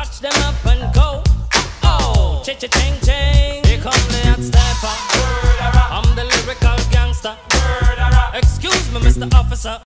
Touch them up and go. Oh, cha cha ching ching. Here come the hot stepper. I'm the lyrical gangster. Excuse me, Mr. Officer.